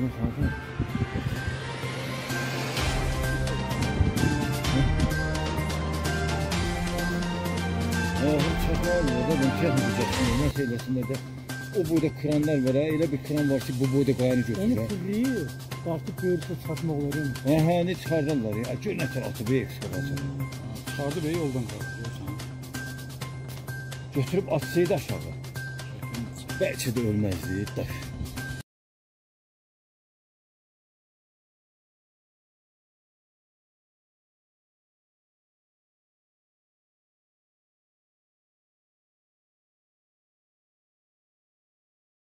Oğlum Onu hardan? Ahır çakal var da ben texnik cəhsini nə eləsinlər də o boyda kranlar var ha, elə bir kran var ki bu boyda qayanı Onu götürür. ha. kıvrıyı artık görüp çatmak olur değil mi? Aha, ne çıxardarlar ya. Gör nə tər atıb ekskavasiya. Çıkardı bey yoldan kalktı. Götürüb atsaydı aşağı. Bəlkə də ölməzdi daş.